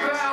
drop.